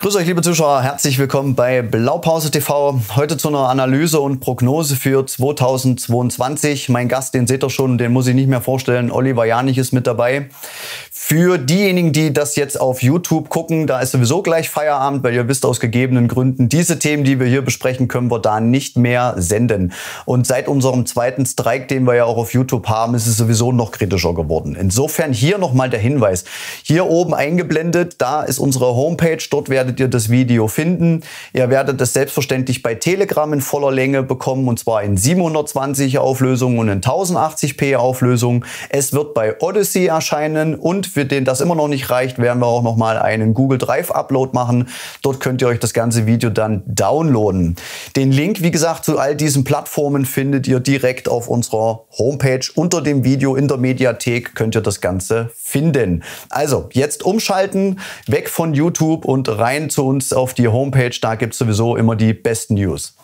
Grüß euch, liebe Zuschauer, herzlich willkommen bei Blaupause TV. Heute zu einer Analyse und Prognose für 2022. Mein Gast, den seht ihr schon, den muss ich nicht mehr vorstellen. Oliver Janich ist mit dabei. Für diejenigen, die das jetzt auf YouTube gucken, da ist sowieso gleich Feierabend, weil ihr wisst aus gegebenen Gründen, diese Themen, die wir hier besprechen, können wir da nicht mehr senden. Und seit unserem zweiten Strike, den wir ja auch auf YouTube haben, ist es sowieso noch kritischer geworden. Insofern hier nochmal der Hinweis. Hier oben eingeblendet, da ist unsere Homepage. Dort werdet ihr das Video finden. Ihr werdet es selbstverständlich bei Telegram in voller Länge bekommen und zwar in 720 Auflösungen und in 1080p Auflösung. Es wird bei Odyssey erscheinen und für den das immer noch nicht reicht, werden wir auch noch mal einen Google Drive Upload machen. Dort könnt ihr euch das ganze Video dann downloaden. Den Link, wie gesagt, zu all diesen Plattformen findet ihr direkt auf unserer Homepage. Unter dem Video in der Mediathek könnt ihr das Ganze finden. Also, jetzt umschalten, weg von YouTube und rein zu uns auf die Homepage. Da gibt es sowieso immer die besten News.